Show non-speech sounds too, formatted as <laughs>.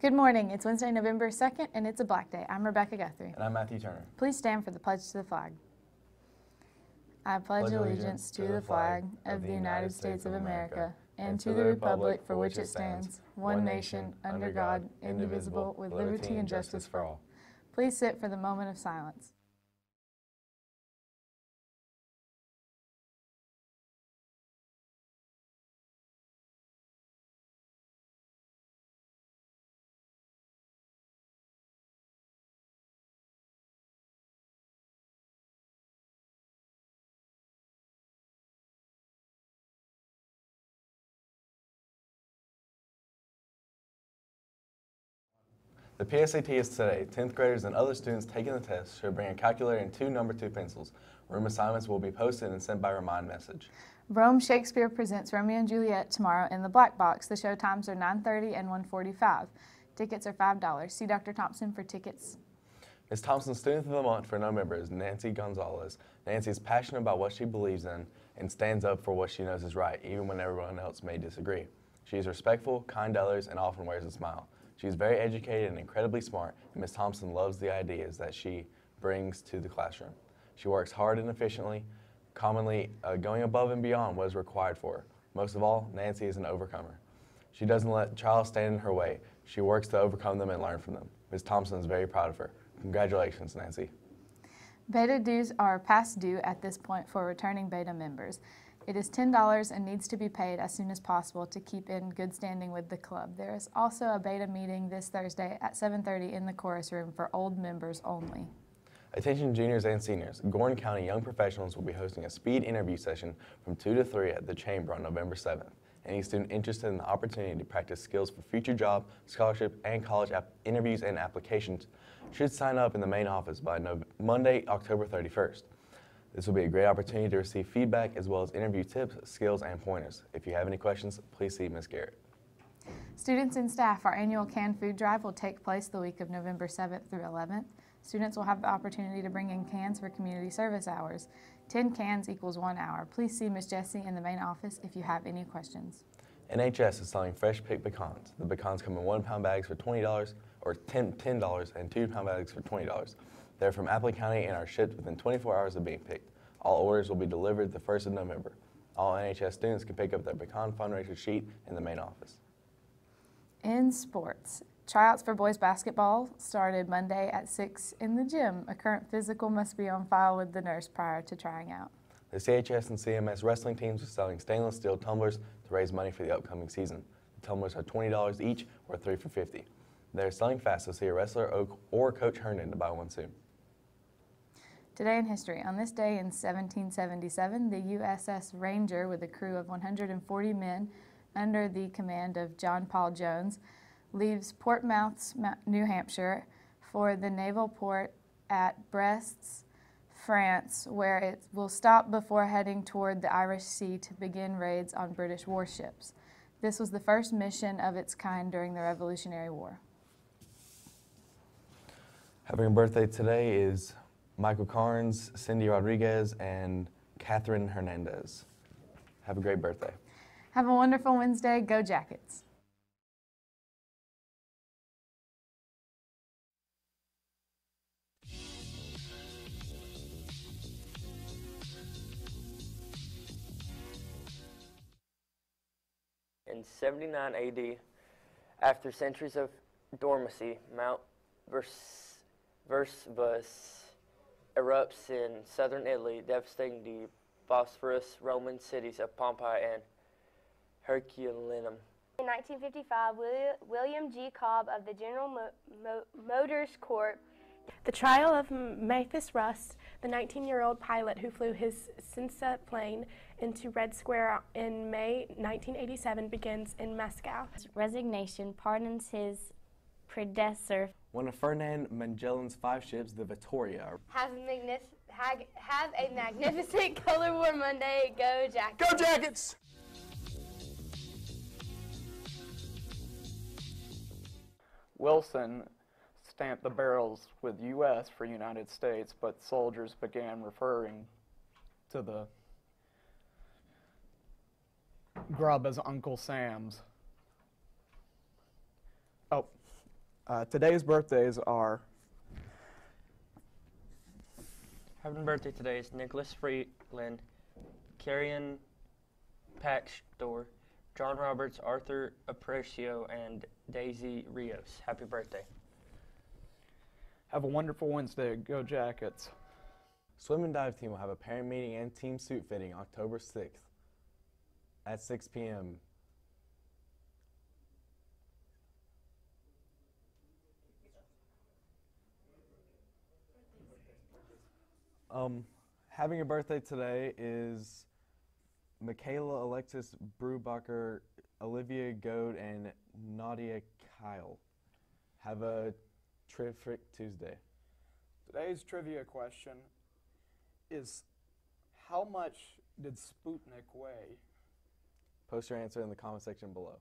Good morning. It's Wednesday, November 2nd, and it's a black day. I'm Rebecca Guthrie. And I'm Matthew Turner. Please stand for the pledge to the flag. I pledge allegiance to the flag of the United States of America and to the republic for which it stands, one nation, under God, indivisible, with liberty and justice for all. Please sit for the moment of silence. The PSAT is today. 10th graders and other students taking the test should bring a calculator and two number two pencils. Room assignments will be posted and sent by remind message. Rome Shakespeare presents Romeo and Juliet tomorrow in the Black Box. The show times are 9:30 and 1:45. Tickets are $5. See Dr. Thompson for tickets. Ms. Thompson's Student of the Month for November is Nancy Gonzalez. Nancy is passionate about what she believes in and stands up for what she knows is right, even when everyone else may disagree. She is respectful, kind to others, and often wears a smile. She's very educated and incredibly smart, and Ms. Thompson loves the ideas that she brings to the classroom. She works hard and efficiently, commonly uh, going above and beyond what is required for her. Most of all, Nancy is an overcomer. She doesn't let trials stand in her way. She works to overcome them and learn from them. Ms. Thompson is very proud of her. Congratulations, Nancy. Beta dues are past due at this point for returning beta members. It is $10 and needs to be paid as soon as possible to keep in good standing with the club. There is also a beta meeting this Thursday at 7:30 in the chorus room for old members only. Attention juniors and seniors, Gordon County Young Professionals will be hosting a speed interview session from 2 to 3 at the Chamber on November 7th. Any student interested in the opportunity to practice skills for future job, scholarship, and college interviews and applications should sign up in the main office by no Monday, October 31st. This will be a great opportunity to receive feedback as well as interview tips, skills, and pointers. If you have any questions, please see Ms. Garrett. Students and staff, our annual canned food drive will take place the week of November 7th through 11th. Students will have the opportunity to bring in cans for community service hours. 10 cans equals one hour. Please see Ms. Jessie in the main office if you have any questions. NHS is selling fresh picked pecans. The pecans come in one pound bags for $20 or $10, $10 and two pound bags for $20. They're from Appling County and are shipped within 24 hours of being picked. All orders will be delivered the 1st of November. All NHS students can pick up their pecan fundraiser sheet in the main office. In sports, tryouts for boys basketball started Monday at 6 in the gym. A current physical must be on file with the nurse prior to trying out. The CHS and CMS wrestling teams are selling stainless steel tumblers to raise money for the upcoming season. The tumblers are $20 each or 3 for 50. They're selling fast, so see a wrestler Oak or Coach Herndon to buy one soon. Today in history. On this day in 1777, the USS Ranger, with a crew of 140 men under the command of John Paul Jones, leaves Portsmouth, New Hampshire, for the naval port at Brest, France, where it will stop before heading toward the Irish Sea to begin raids on British warships. This was the first mission of its kind during the Revolutionary War. Having a birthday today is Michael Carnes, Cindy Rodriguez, and Catherine Hernandez. Have a great birthday. Have a wonderful Wednesday. Go Jackets. In 79 AD, after centuries of dormancy, Mount Vers Vesuvius erupts in southern Italy, devastating the prosperous Roman cities of Pompeii and Herculaneum. In 1955, William G. Cobb of the General Mo Mo Motors Corp. The trial of Mathias Rust, the 19-year-old pilot who flew his Cessna plane into Red Square in May 1987, begins in Moscow. His resignation pardons his predecessor one of Ferdinand Magellan's five ships, the Victoria. Have a, have, have a magnificent <laughs> Color War Monday. Go Jackets! Go Jackets! Wilson stamped the barrels with U.S. for United States, but soldiers began referring to the grub as Uncle Sam's. Oh, Uh, today's birthdays are Happy birthday today is Nicholas Freeland, Carrion Paxtor, John Roberts, Arthur Aprecio, and Daisy Rios. Happy birthday. have a wonderful Wednesday. Go Jackets. Swim and dive team will have a parent meeting and team suit fitting October 6th at 6 p.m. Um, having a birthday today is Michaela Alexis Brubacher, Olivia Goad, and Nadia Kyle. Have a terrific Tuesday. Today's trivia question is how much did Sputnik weigh? Post your answer in the comment section below.